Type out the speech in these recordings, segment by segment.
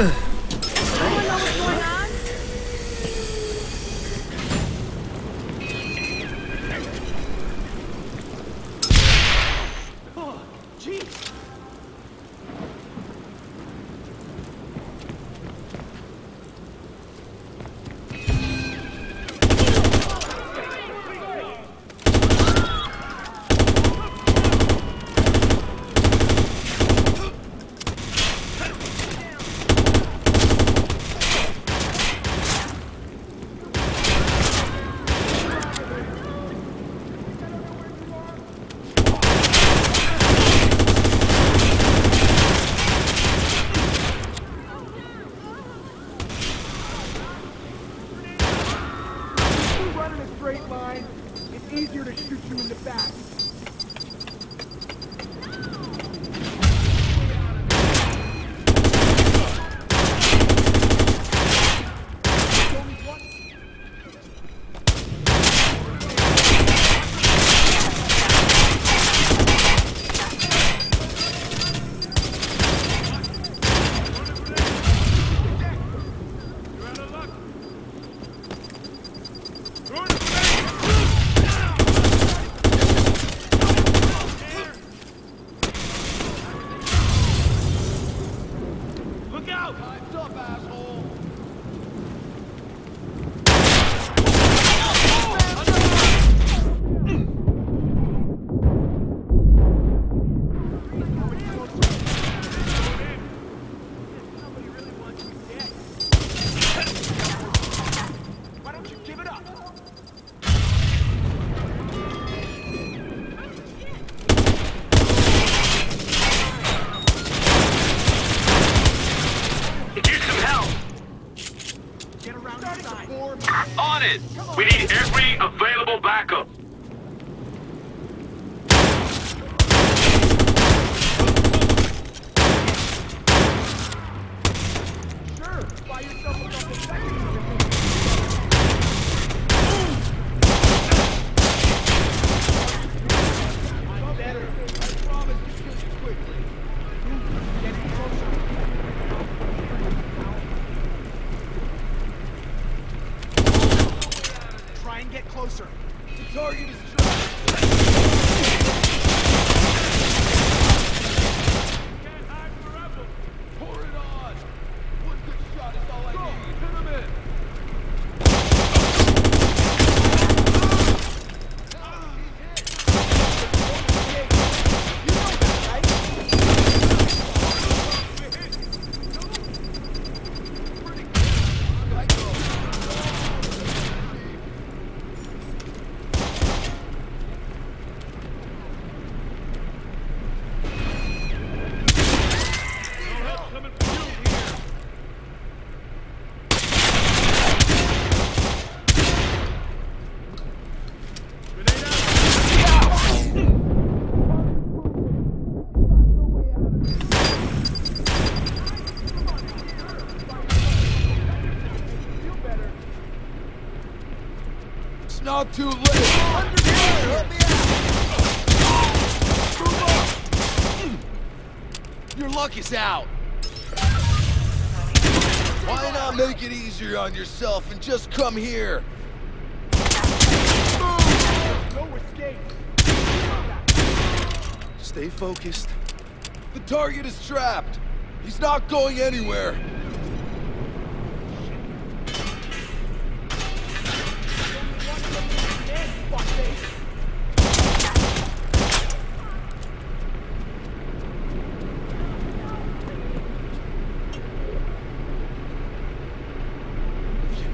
Ugh. shoot you in the back. Too late. Help me out! Your luck is out. Why not make it easier on yourself and just come here? No escape. Stay focused. The target is trapped. He's not going anywhere. If you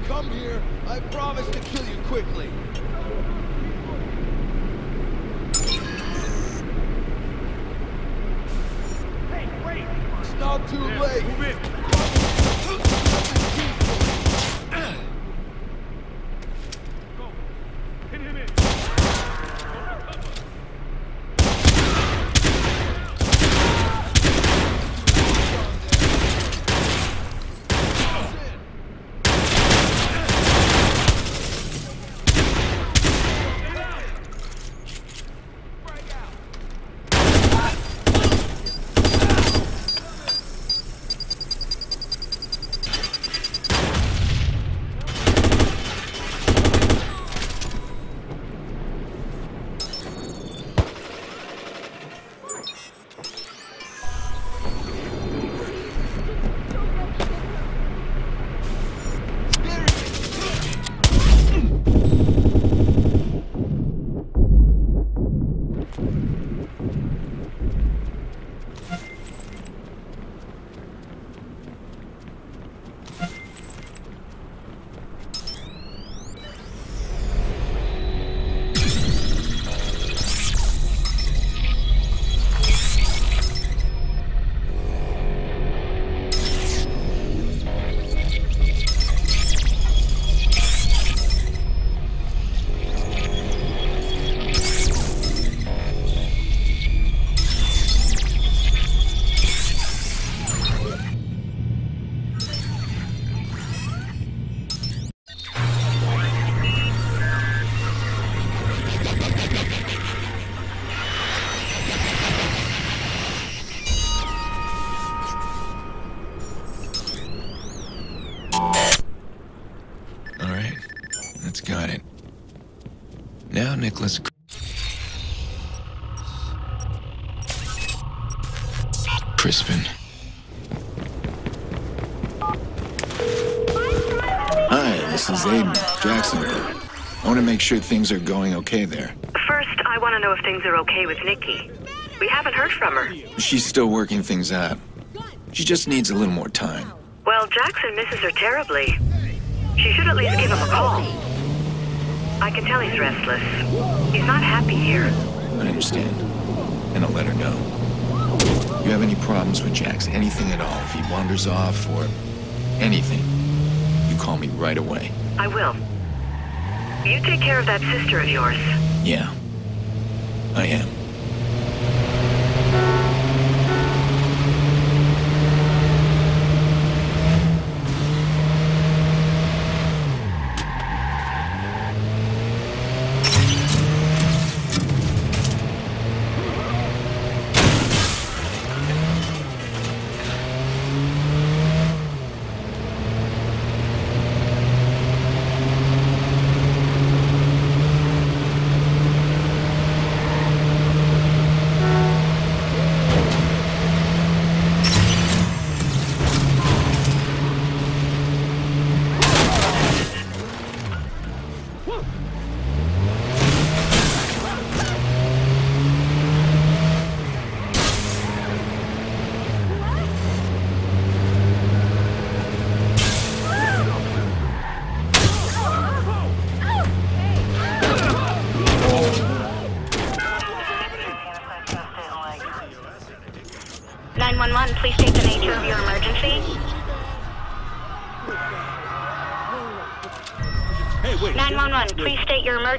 come here, I promise to kill you quickly. Hey, wait! It's not too late. Now, Nicholas. Crispin. Hi, this is Aiden, Jackson. I want to make sure things are going okay there. First, I want to know if things are okay with Nicky. We haven't heard from her. She's still working things out. She just needs a little more time. Well, Jackson misses her terribly. She should at least give him a call. I can tell he's restless. He's not happy here. I understand. And I'll let her know. You have any problems with Jax, anything at all, if he wanders off or anything, you call me right away. I will. You take care of that sister of yours. Yeah, I am.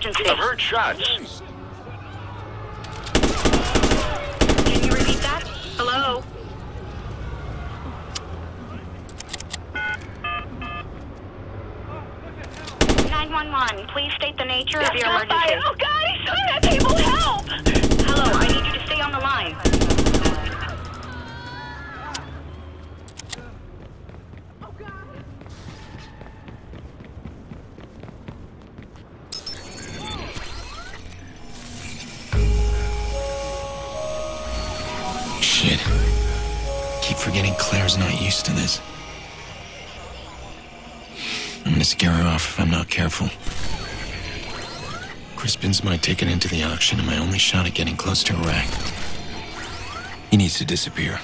Emergency. I've heard shots. Can you repeat that? Hello? Nine one one. 911. Please state the nature of Got your emergency. Oh God, he's shooting at people! Help! Hello, I need you to stay on the line. Clara's not used to this. I'm gonna scare her off if I'm not careful. Crispin's might take it into the auction, and my only shot at getting close to Iraq. He needs to disappear.